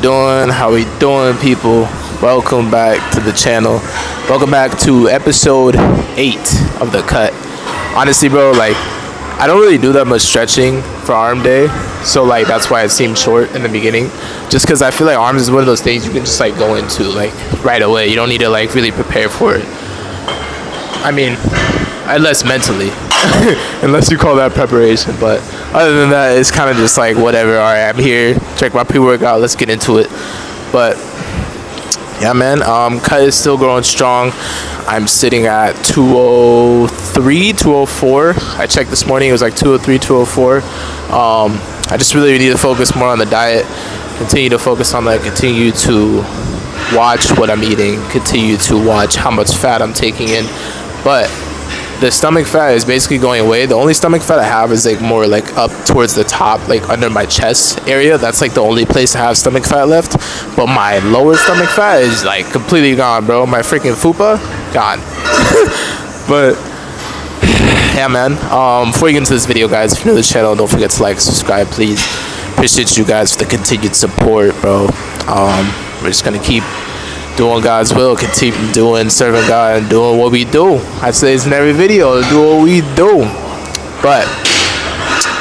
doing? How we doing, people? Welcome back to the channel. Welcome back to episode eight of the cut. Honestly, bro, like I don't really do that much stretching for arm day, so like that's why it seemed short in the beginning. Just because I feel like arms is one of those things you can just like go into like right away. You don't need to like really prepare for it. I mean, unless mentally, unless you call that preparation. But other than that, it's kind of just like whatever. All right, I'm here. Check my pre-workout. Let's get into it. But yeah, man. Um, cut is still growing strong. I'm sitting at 203, 204. I checked this morning. It was like 203, 204. Um, I just really need to focus more on the diet. Continue to focus on that. Continue to watch what I'm eating. Continue to watch how much fat I'm taking in. But the stomach fat is basically going away. The only stomach fat I have is like more like up towards the top, like under my chest area. That's like the only place I have stomach fat left. But my lower stomach fat is like completely gone, bro. My freaking fupa, gone. but yeah, man. Um, before you get into this video, guys, if you're new to the channel, don't forget to like, subscribe, please. Appreciate you guys for the continued support, bro. Um, we're just gonna keep doing God's will, continue doing serving God and doing what we do. I say this in every video, do what we do. But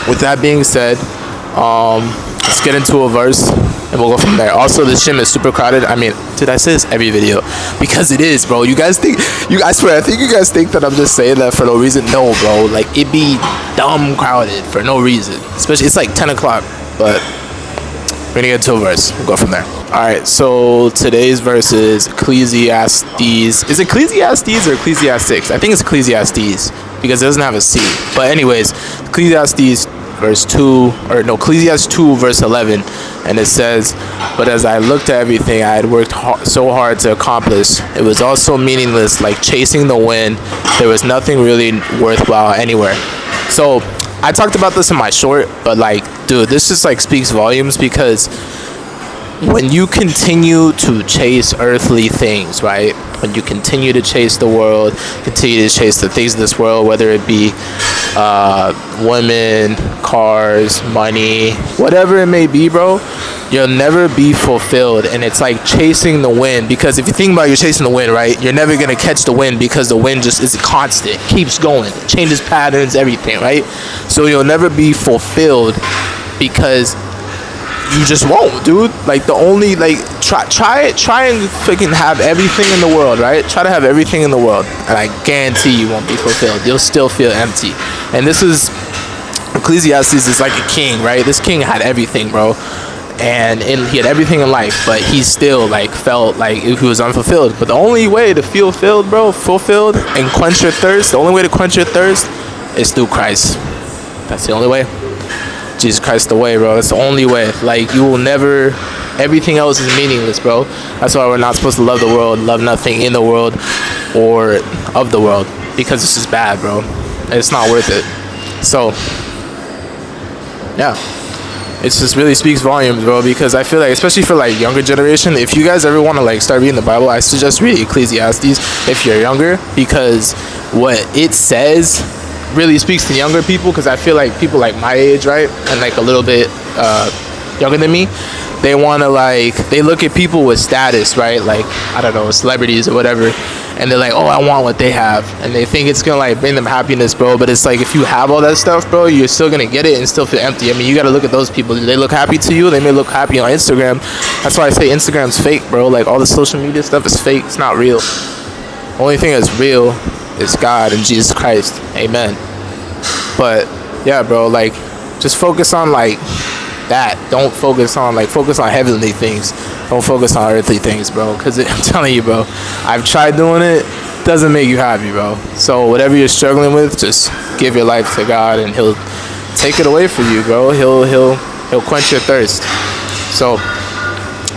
with that being said, um, let's get into a verse and we'll go from there. Also, this gym is super crowded. I mean, did I say this every video? Because it is, bro. You guys think you I swear, I think you guys think that I'm just saying that for no reason. No, bro. Like it be dumb crowded for no reason. Especially it's like 10 o'clock, but to a verse. We'll go from there. All right. So today's verse is Ecclesiastes. Is Ecclesiastes or Ecclesiastics? I think it's Ecclesiastes because it doesn't have a C. But anyways, Ecclesiastes verse 2 or no Ecclesiastes 2 verse 11 and it says but as I looked at everything I had worked so hard to accomplish it was also meaningless like chasing the wind there was nothing really worthwhile anywhere so I talked about this in my short but like dude this just like speaks volumes because when you continue to chase earthly things, right? When you continue to chase the world, continue to chase the things in this world, whether it be uh, women, cars, money, whatever it may be, bro, you'll never be fulfilled. And it's like chasing the wind because if you think about you're chasing the wind, right? You're never gonna catch the wind because the wind just is constant, keeps going, changes patterns, everything, right? So you'll never be fulfilled because you just won't, dude. Like the only like try try it try and freaking have everything in the world, right? Try to have everything in the world, and I guarantee you won't be fulfilled. You'll still feel empty. And this is Ecclesiastes is like a king, right? This king had everything, bro. And he had everything in life, but he still like felt like he was unfulfilled. But the only way to feel filled, bro, fulfilled and quench your thirst, the only way to quench your thirst is through Christ. That's the only way. Jesus Christ the way, bro. That's the only way. Like you will never everything else is meaningless, bro. That's why we're not supposed to love the world, love nothing in the world or of the world. Because this is bad, bro. It's not worth it. So yeah. It just really speaks volumes, bro, because I feel like especially for like younger generation, if you guys ever want to like start reading the Bible, I suggest reading Ecclesiastes if you're younger because what it says really speaks to younger people because I feel like people like my age, right, and like a little bit uh, younger than me, they want to like they look at people with status, right, like I don't know, celebrities or whatever, and they're like, oh, I want what they have, and they think it's gonna like bring them happiness, bro. But it's like if you have all that stuff, bro, you're still gonna get it and still feel empty. I mean, you gotta look at those people. They look happy to you. They may look happy on Instagram. That's why I say Instagram's fake, bro. Like all the social media stuff is fake. It's not real. Only thing that's real is God and Jesus Christ. Amen. But yeah, bro, like just focus on like that. Don't focus on like focus on heavenly things. Don't focus on earthly things, bro. Cause it, I'm telling you, bro, I've tried doing it. Doesn't make you happy, bro. So whatever you're struggling with, just give your life to God, and He'll take it away for you, bro. He'll He'll He'll quench your thirst. So.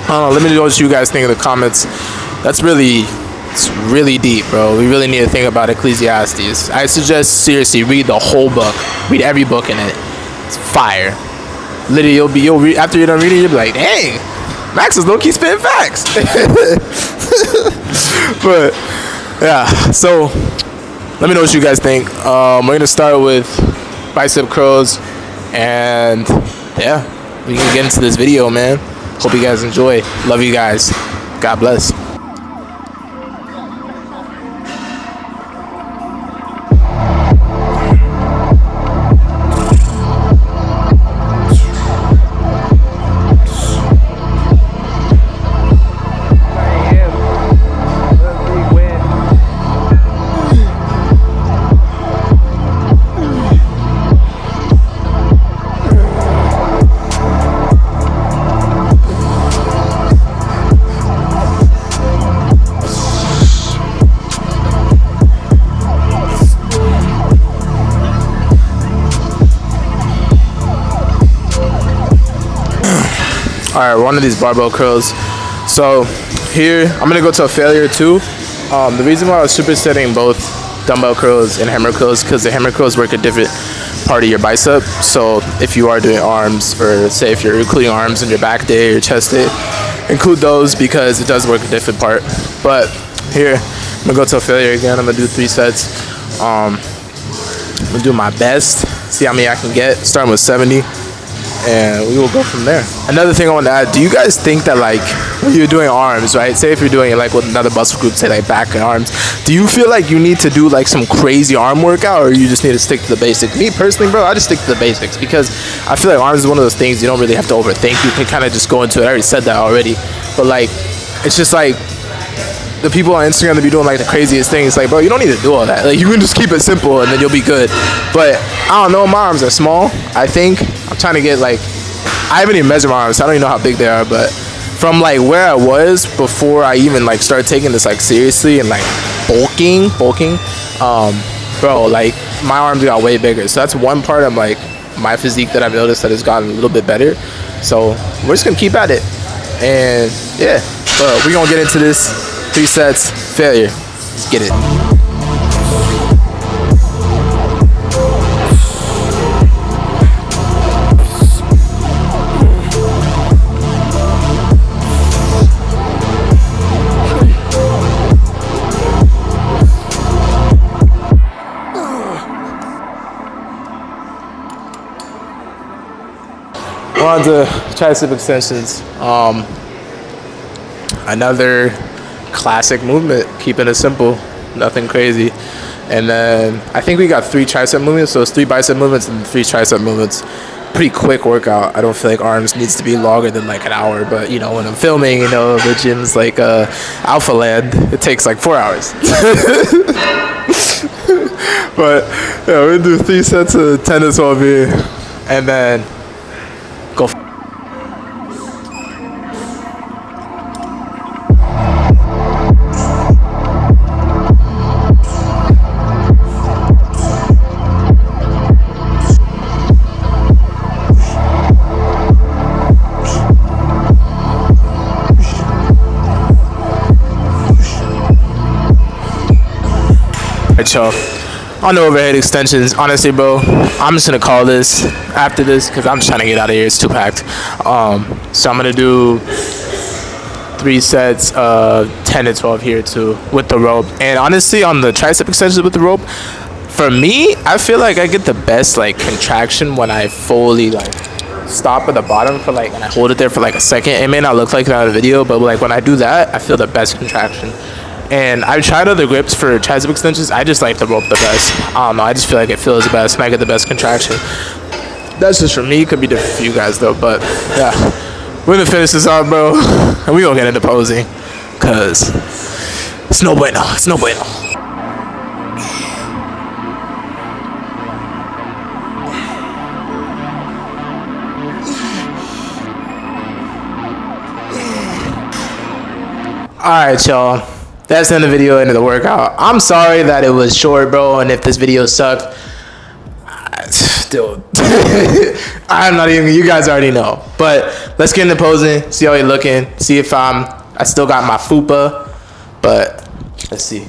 Let me know what you guys think in the comments. That's really it's really deep, bro. We really need to think about Ecclesiastes. I suggest seriously read the whole book. Read every book in it. It's fire. Literally, you'll be you'll read after you're done reading, you'll be like, dang, Max is low key spitting facts. but yeah, so let me know what you guys think. Um, we're gonna start with bicep curls, and yeah, we can get into this video, man. Hope you guys enjoy. Love you guys. God bless. Right, one of these barbell curls. So here, I'm gonna go to a failure too. Um, the reason why I was supersetting both dumbbell curls and hammer curls because the hammer curls work a different part of your bicep. So if you are doing arms, or say if you're including arms in your back day or chest day, include those because it does work a different part. But here, I'm gonna go to a failure again. I'm gonna do three sets. Um, I'm gonna do my best. See how many I can get. Starting with 70 and we will go from there. Another thing I want to add: Do you guys think that like when you're doing arms, right? Say if you're doing it like with another muscle group, say like back and arms, do you feel like you need to do like some crazy arm workout, or you just need to stick to the basics? Me personally, bro, I just stick to the basics because I feel like arms is one of those things you don't really have to overthink. You can kind of just go into it. I already said that already, but like it's just like the people on Instagram that be doing like the craziest things. Like, bro, you don't need to do all that. Like, you can just keep it simple and then you'll be good. But I don't know. My arms are small. I think I'm trying to get like I haven't even measured my arms. So I don't even know how big they are. But from like where I was before I even like started taking this like seriously and like bulking, bulking, um, bro, like my arms got way bigger. So that's one part of like my physique that I've noticed that has gotten a little bit better. So we're just gonna keep at it. And yeah, but we're gonna get into this Three sets, failure. Let's get it. On to tricep extensions. Um, another classic movement, keeping it simple, nothing crazy. And then I think we got three tricep movements, so it's three bicep movements and three tricep movements. Pretty quick workout. I don't feel like arms needs to be longer than like an hour, but you know when I'm filming, you know the gym's like uh, Alphaland. It takes like four hours. but yeah, we do three sets of tennis over here, and then Y'all. On the overhead extensions, honestly, bro, I'm just gonna call this after this because I'm just trying to get out of here. It's too packed. Um, so I'm gonna do three sets of 10 to 12 here too with the rope. And honestly, on the tricep extensions with the rope, for me, I feel like I get the best like contraction when I fully like stop at the bottom for like and I hold it there for like a second. It may not look like that in the video, but like when I do that, I feel the best contraction. And I've tried other grips for tricep extensions. I just like the rope the best. I don't know. I just feel like it feels the best and I get the best contraction. That's just for me. It Could be different for you guys though. But yeah, we're gonna finish this out, bro. And we gonna get into posing, cause it's no bueno. It's no bueno. Alright, y'all. That's the end of the video, end of the workout. I'm sorry that it was short, bro, and if this video sucked, still, I'm not even, you guys already know. But let's get into posing, see how you're looking, see if I'm, I still got my fupa, but let's see.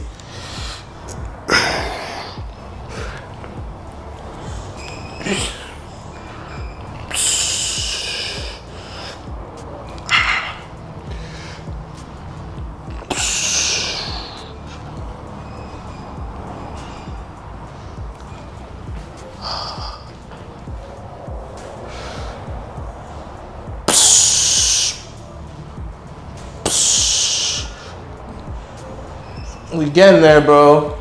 We getting there, bro.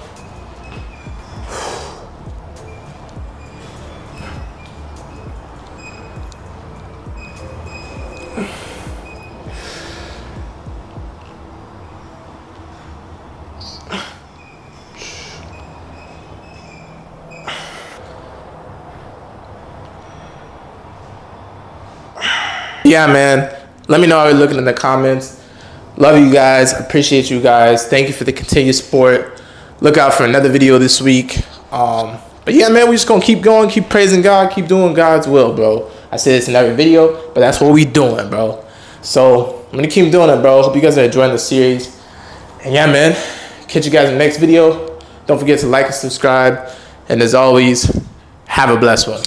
yeah, man. Let me know how you're looking in the comments. Love you guys. Appreciate you guys. Thank you for the continued support. Look out for another video this week. Um, but yeah, man, we just gonna keep going, keep praising God, keep doing God's will, bro. I say this in every video, but that's what we doing, bro. So I'm gonna keep doing it, bro. Hope you guys are enjoying the series. And yeah, man, catch you guys in the next video. Don't forget to like and subscribe. And as always, have a blessed one.